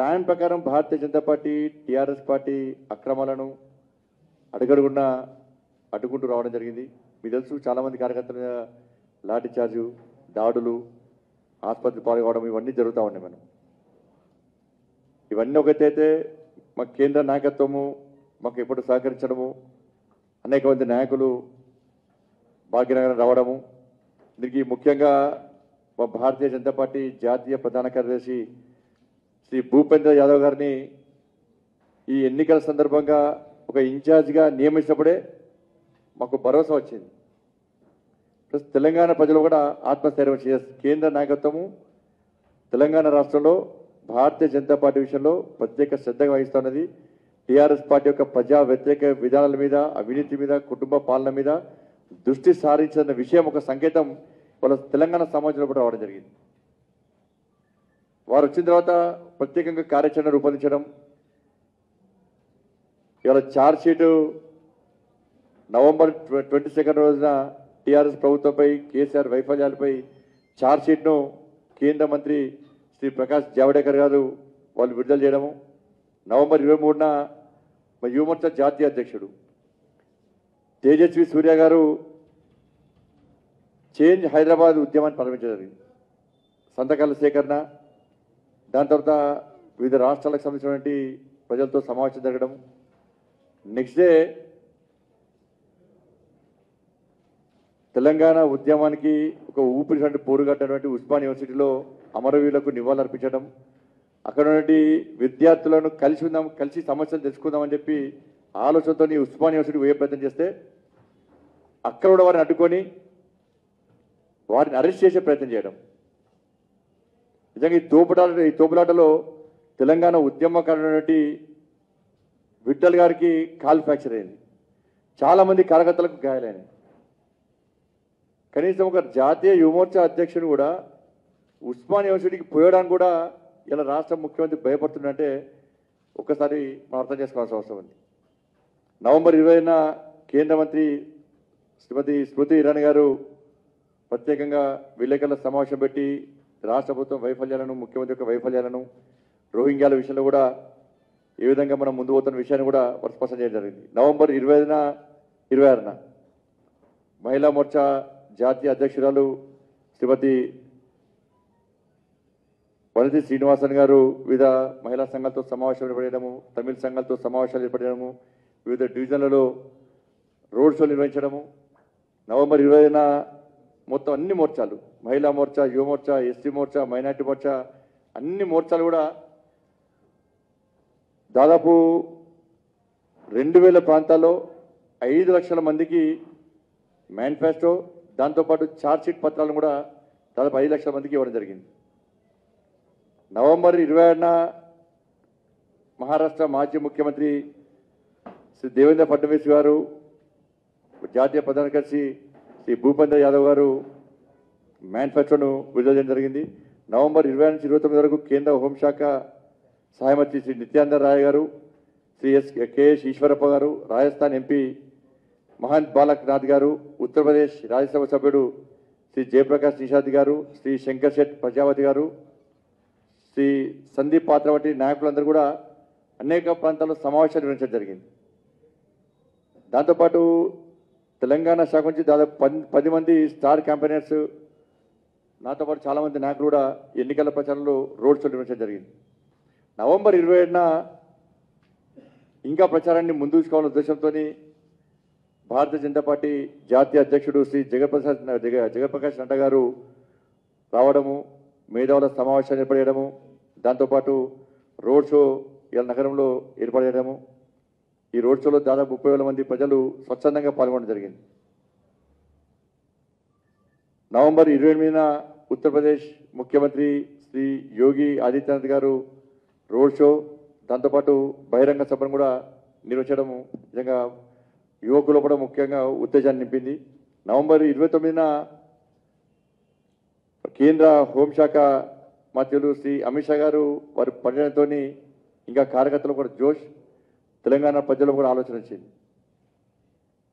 Plan ప్రకారం Bharatiya Janata party TRS party అక్రమాలను అడుగడుగున్నా అడ్డుకుంటూ రావడం జరిగింది. మీకు తెలుసు చాలామంది కార్యకర్తల మీద లాఠీ చార్జు దాడులు ఆసుపత్రి పాల్గొవడం ఇవన్నీ జరుగుతూ ఉన్నాయి మనం ఇవన్నీ ఒకటైతే మా కేంద్ర నాయకత్వము మాకు ఎప్పుడు సహకరించడము అనేక మంది నాయకులు భాగ్యనగరం రావడము దీనికి ముఖ్యంగా మా భారతీయ జనతా పార్టీ జాతీయ ప్రధాన కార్యదర్శి శ్రీ భూపేంద్ర యాదవ్ గారిని ఈ ఎన్నికల సందర్భంగా ఒక ఇన్ఛార్జ్గా నియమించినప్పుడే మాకు భరోసా వచ్చింది. ప్లస్ తెలంగాణ ప్రజలు కూడా ఆత్మస్థైర్యం చేస్తారు కేంద్ర నాయకత్వము తెలంగాణ రాష్ట్రంలో భారతీయ జనతా పార్టీ విషయంలో ప్రత్యేక శ్రద్ధగా వహిస్తున్నది. టీఆర్ఎస్ పార్టీ యొక్క ప్రజా వ్యతిరేక విధానాల మీద అవినీతి మీద కుటుంబ పాలన మీద దృష్టి సారించిన విషయం ఒక సంకేతం వాళ్ళ తెలంగాణ సమాజంలో కూడా రావడం జరిగింది. వారు వచ్చిన తర్వాత ప్రత్యేకంగా కార్యాచరణ రూపొందించడం ఇవాళ ఛార్జ్షీటు నవంబర్ ట్వంటీ సెకండ్ రోజున టీఆర్ఎస్ ప్రభుత్వంపై కేసీఆర్ వైఫల్యాలపై ఛార్జ్షీట్ను కేంద్ర మంత్రి శ్రీ ప్రకాష్ జావడేకర్ గారు వాళ్ళు విడుదల చేయడము. నవంబర్ ఇరవై మూడున మా యువమోర్చా జాతీయ అధ్యక్షుడు తేజస్వి సూర్య గారు చేంజ్ హైదరాబాద్ ఉద్యమాన్ని ప్రారంభించడం జరిగింది. సంతకాల సేకరణ దాని తర్వాత వివిధ రాష్ట్రాలకు సంబంధించినటువంటి ప్రజలతో సమావేశం జరగడం. నెక్స్ట్ డే తెలంగాణ ఉద్యమానికి ఒక ఊపిరి పోరుగట్టినటువంటి ఉస్మాన్ యూనివర్సిటీలో అమరవీరులకు నివాళులర్పించడం. అక్కడ ఉన్నటువంటి విద్యార్థులను కలిసి ఉందాం కలిసి సమస్యలు తెలుసుకుందామని చెప్పి ఆలోచనతో ఉస్మాన్ యూనివర్సిటీ పోయే ప్రయత్నం చేస్తే అక్కడ కూడా వారిని అడ్డుకొని వారిని అరెస్ట్ చేసే ప్రయత్నం చేయడం. నిజంగా ఈ తోపులాట ఈ తోపులాటలో తెలంగాణ ఉద్యమకారుడైనటువంటి విఠల్ గారికి కాల్ ఫ్రాక్చర్ అయింది. చాలామంది కార్యకర్తలకు గాయాలైనవి. కనీసం ఒక జాతీయ యువమోర్చా అధ్యక్షుడు కూడా ఉస్మాన్ యూనివర్సిటీకి పోయడానికి కూడా ఇలా రాష్ట్ర ముఖ్యమంత్రి భయపడుతుందంటే ఒక్కసారి మనం అర్థం చేసుకోవాల్సిన అవసరం ఉంది. నవంబర్ ఇరవైన కేంద్ర మంత్రి శ్రీమతి స్మృతి ఇరానీ గారు ప్రత్యేకంగా విలేకరుల సమావేశం పెట్టి రాష్ట్ర ప్రభుత్వం వైఫల్యాలను ముఖ్యమంత్రి యొక్క వైఫల్యాలను రోహింగ్యాల విషయంలో కూడా ఏ విధంగా మనం ముందు పోతున్న విషయాన్ని కూడా వారు స్పష్టం చేయడం జరిగింది. నవంబర్ ఇరవై ఐదున ఇరవై ఆరున మహిళా మోర్చా జాతీయ అధ్యక్షురాలు శ్రీమతి వనతి శ్రీనివాసన్ గారు వివిధ మహిళా సంఘాలతో సమావేశం ఏర్పడము తమిళ సంఘాలతో సమావేశాలు ఏర్పడము వివిధ డివిజన్లలో రోడ్ షోలు నిర్వహించడము నవంబర్ ఇరవైన మొత్తం అన్ని మోర్చాలు మహిళా మోర్చా యువ మోర్చా ఎస్టీ మోర్చా మైనార్టీ మోర్చా అన్ని మోర్చాలు కూడా దాదాపు రెండు వేల ప్రాంతాల్లో ఐదు లక్షల మందికి మేనిఫెస్టో దాంతోపాటు ఛార్జ్షీట్ పత్రాలను కూడా దాదాపు ఐదు లక్షల మందికి ఇవ్వడం జరిగింది. నవంబర్ ఇరవై ఆరున మహారాష్ట్ర మాజీ ముఖ్యమంత్రి శ్రీ దేవేంద్ర ఫడ్నవీస్ గారు జాతీయ ప్రధాన కార్యదర్శి శ్రీ భూపేంద్ర యాదవ్ గారు మేనిఫెస్టోను విడుదల చేయడం జరిగింది. నవంబర్ ఇరవై నుంచి ఇరవై తొమ్మిది వరకు కేంద్ర హోంశాఖ సహాయ శ్రీ నిత్యానంద రాయ్ గారు శ్రీ ఎస్ కేఎస్ ఈశ్వరప్ప గారు రాజస్థాన్ ఎంపీ మహంత్ బాలక్ నాథ్ గారు ఉత్తరప్రదేశ్ రాజ్యసభ సభ్యుడు శ్రీ జయప్రకాష్ నిషాద్ గారు శ్రీ శంకర్ శెట్ ప్రజావతి గారు శ్రీ సందీప్ పాత్ర వంటి నాయకులందరూ కూడా అనేక ప్రాంతాల్లో సమావేశాలు నిర్వహించడం జరిగింది. దాంతోపాటు తెలంగాణ శాఖ నుంచి దాదాపు పది మంది స్టార్ క్యాంపెయినర్స్ నాతో పాటు చాలామంది నాకు కూడా ఎన్నికల ప్రచారంలో రోడ్ షో నిర్వహించడం జరిగింది. నవంబర్ ఇరవై ఏడున ఇంకా ప్రచారాన్ని ముందు తీసుకోవాలనే ఉద్దేశంతో భారతీయ జనతా పార్టీ జాతీయ అధ్యక్షుడు శ్రీ జగప్రసాద్ జగ జగప్రకాష్ నడ్డా గారు రావడము మేధావుల సమావేశాన్ని ఏర్పడేయడము దాంతోపాటు రోడ్ షో ఇలా నగరంలో ఏర్పడేయడము ఈ రోడ్ షోలో దాదాపు ముప్పై వేల మంది ప్రజలు స్వచ్ఛందంగా పాల్గొనడం జరిగింది. నవంబర్ ఇరవై ఎనిమిదిన ఉత్తరప్రదేశ్ ముఖ్యమంత్రి శ్రీ యోగి ఆదిత్యనాథ్ గారు రోడ్ షో దాంతోపాటు బహిరంగ సభను కూడా నిర్వహించడం నిజంగా యువకులు కూడా ముఖ్యంగా ఉత్తేజాన్ని నింపింది. నవంబర్ ఇరవై తొమ్మిదిన కేంద్ర హోంశాఖ మంత్రులు శ్రీ అమిత్ షా గారు వారి పర్యటనతో ఇంకా కార్యకర్తలు కూడా జోష్ తెలంగాణ ప్రజలు కూడా ఆలోచన వచ్చింది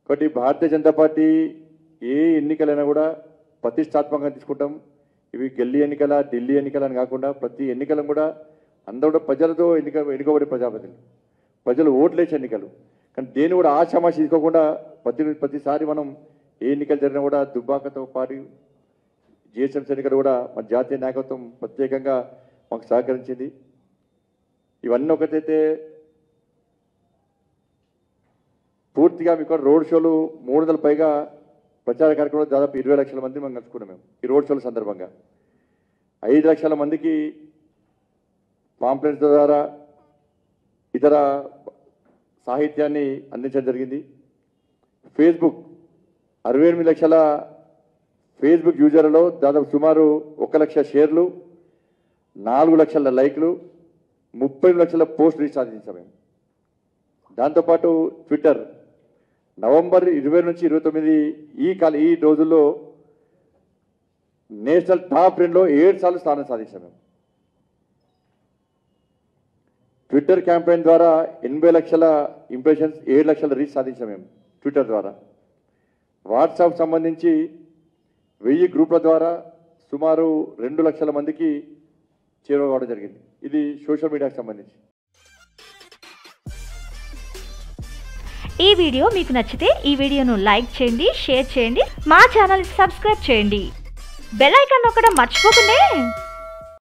కాబట్టి భారతీయ జనతా పార్టీ ఏ ఎన్నికలైనా కూడా ప్రతిష్టాత్మకంగా తీసుకుంటాం. ఇవి గల్లీ ఎన్నికల ఢిల్లీ ఎన్నికలని కాకుండా ప్రతి ఎన్నికలను కూడా అందరూ కూడా ప్రజలతో ఎన్నిక ఎన్నుకోబడే ప్రజాప్రతినిధులు. ప్రజలు ఓట్లేసి ఎన్నికలు. కానీ దేని కూడా ఆశామాషి తీసుకోకుండా ప్రతి ప్రతిసారి మనం ఏ ఎన్నికలు జరిగినా కూడా దుబ్బాకతో పాటు జిహెచ్ఎంసీ ఎన్నికలు కూడా మన జాతీయ నాయకత్వం ప్రత్యేకంగా మాకు సహకరించింది. ఇవన్నీ ఒకటైతే పూర్తిగా మీకు రోడ్ షోలు మూడు వందల పైగా ప్రచార కార్యక్రమంలో దాదాపు ఇరవై లక్షల మంది మనం కలుసుకున్నాం మేము. ఈ రోడ్ షోల సందర్భంగా. ఐదు లక్షల మందికి పాంప్లెట్స్ ద్వారా ఇతర సాహిత్యాన్ని అందించడం జరిగింది. ఫేస్బుక్ అరవై ఎనిమిది లక్షల ఫేస్బుక్ యూజర్లలో దాదాపు సుమారు ఒక లక్ష షేర్లు నాలుగు లక్షల లైక్లు ముప్పై లక్షల పోస్ట్ రీచ్ సాధించాం మేము. దాంతోపాటు ట్విట్టర్ నవంబర్ ఇరవై నుంచి ఇరవై తొమ్మిది ఈ కాల ఈ రోజుల్లో నేషనల్ టాప్ రెండులో ఏడు సార్లు స్థానం సాధించాం మేము. ట్విట్టర్ క్యాంపెయిన్ ద్వారా ఎనభై లక్షల ఇంప్రెషన్స్ ఏడు లక్షల రీచ్ సాధించాం మేము ట్విట్టర్ ద్వారా. వాట్సాప్ సంబంధించి వెయ్యి గ్రూపుల ద్వారా సుమారు రెండు లక్షల మందికి చేరువవడం జరిగింది. ఇది సోషల్ మీడియాకు సంబంధించి. ఈ వీడియో మీకు నచ్చితే ఈ వీడియోను లైక్ చేయండి షేర్ చేయండి మా ఛానల్ సబ్స్క్రైబ్ చేయండి. బెల్ ఐకాన్ నొక్కడం మర్చిపోకుండా.